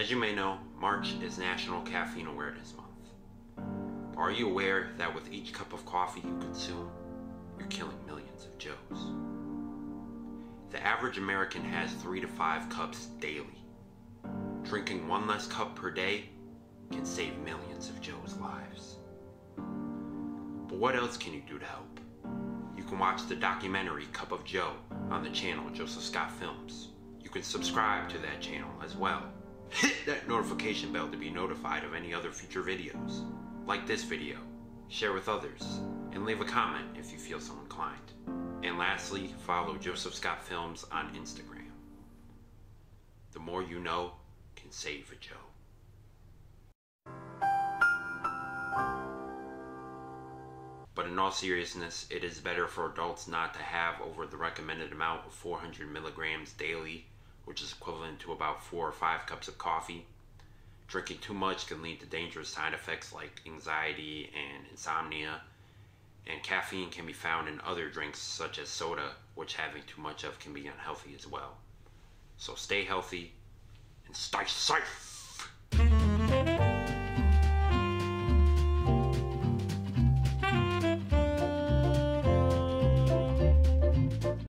As you may know, March is National Caffeine Awareness Month. Are you aware that with each cup of coffee you consume, you're killing millions of Joes? The average American has three to five cups daily. Drinking one less cup per day can save millions of Joes' lives. But what else can you do to help? You can watch the documentary Cup of Joe on the channel Joseph Scott Films. You can subscribe to that channel as well. Hit that notification bell to be notified of any other future videos. Like this video, share with others, and leave a comment if you feel so inclined. And lastly, follow Joseph Scott Films on Instagram. The more you know can save a Joe. But in all seriousness, it is better for adults not to have over the recommended amount of 400 milligrams daily, which is equivalent to about 4 or 5 cups of coffee. Drinking too much can lead to dangerous side effects like anxiety and insomnia, and caffeine can be found in other drinks such as soda, which having too much of can be unhealthy as well. So stay healthy and stay safe!